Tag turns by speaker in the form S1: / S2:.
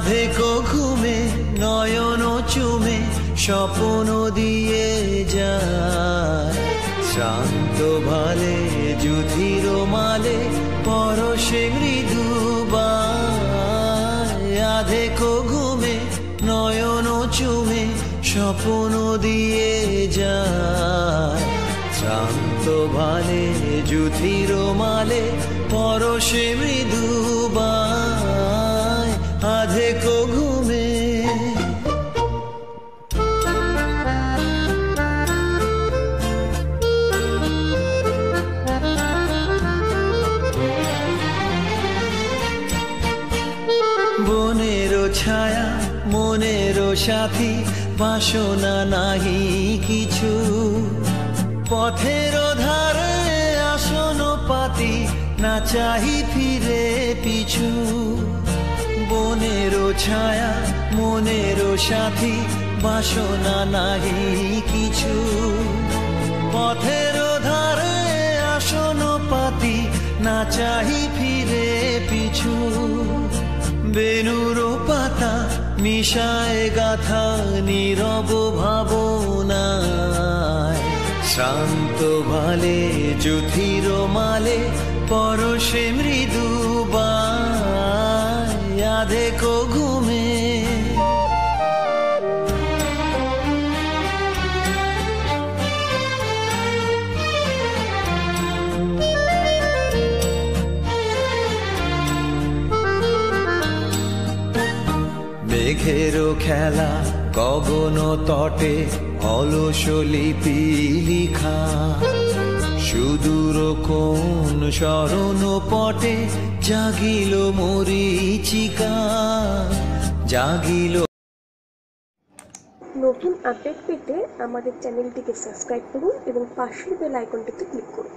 S1: আধেকো ঘুমে নয়ন চুমে স্বপ্ন দিয়ে যায়। শান্ত ভালে, যুধির মালে, পরশে মৃদু আধেকো ঘুমে নয়ন চুমে, স্বপ্ন দিয়ে যায়। শান্ত ভালে, যুধির মালে, পরশে মৃদু আধেকো বনেরও ছায়া মনেরও সাথী, বাসনা নাহি কিছু। পথের ধারে আসন পাতি, না চাহি ফিরে পিছু। বনেরও ছায়া মনেরও সাথী, বাসনা নাহি কিছু। পথের ধারে আসন পাতি, না চাহি ফিরে পিছু। বেনুর পাতা মিশায় গাথা নীরব ভাবনায়। শান্ত ভালে যুথির মালে পরশে মৃদু মেঘেরও খেলা গগন তটে অলস লিপি লিখা সুদূর কোন স্মরণ পটে, জাগিল মরিচিকা, জাগিল
S2: নতুন আপডেট পেতে আমাদের চ্যানেলটিকে সাবস্ক্রাইব করুন এবং পাশের বেল আইকনটিতে ক্লিক করুন।